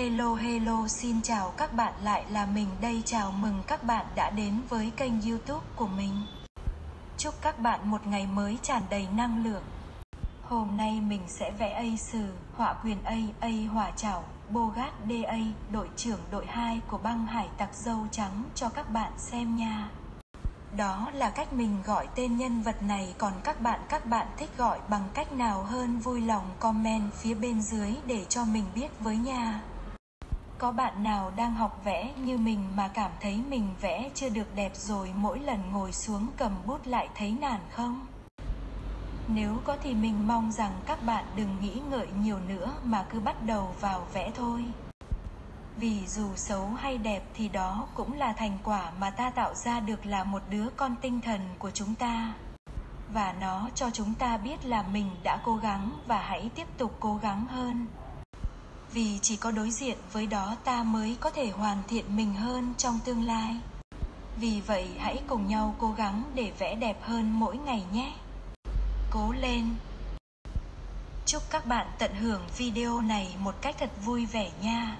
Hello hello xin chào các bạn lại là mình đây. Chào mừng các bạn đã đến với kênh youtube của mình. Chúc các bạn một ngày mới tràn đầy năng lượng. Hôm nay mình sẽ vẽ A sử, họa quyền A, A hỏa chảo, Bogart DA, đội trưởng đội 2 của băng hải tặc dâu trắng cho các bạn xem nha. Đó là cách mình gọi tên nhân vật này. Còn các bạn các bạn thích gọi bằng cách nào hơn vui lòng comment phía bên dưới để cho mình biết với nha. Có bạn nào đang học vẽ như mình mà cảm thấy mình vẽ chưa được đẹp rồi mỗi lần ngồi xuống cầm bút lại thấy nản không? Nếu có thì mình mong rằng các bạn đừng nghĩ ngợi nhiều nữa mà cứ bắt đầu vào vẽ thôi. Vì dù xấu hay đẹp thì đó cũng là thành quả mà ta tạo ra được là một đứa con tinh thần của chúng ta. Và nó cho chúng ta biết là mình đã cố gắng và hãy tiếp tục cố gắng hơn. Vì chỉ có đối diện với đó ta mới có thể hoàn thiện mình hơn trong tương lai. Vì vậy hãy cùng nhau cố gắng để vẽ đẹp hơn mỗi ngày nhé. Cố lên! Chúc các bạn tận hưởng video này một cách thật vui vẻ nha.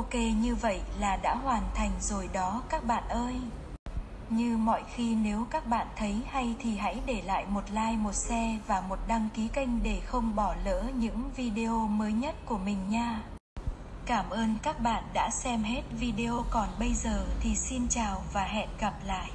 Ok như vậy là đã hoàn thành rồi đó các bạn ơi. Như mọi khi nếu các bạn thấy hay thì hãy để lại một like, một share và một đăng ký kênh để không bỏ lỡ những video mới nhất của mình nha. Cảm ơn các bạn đã xem hết video còn bây giờ thì xin chào và hẹn gặp lại.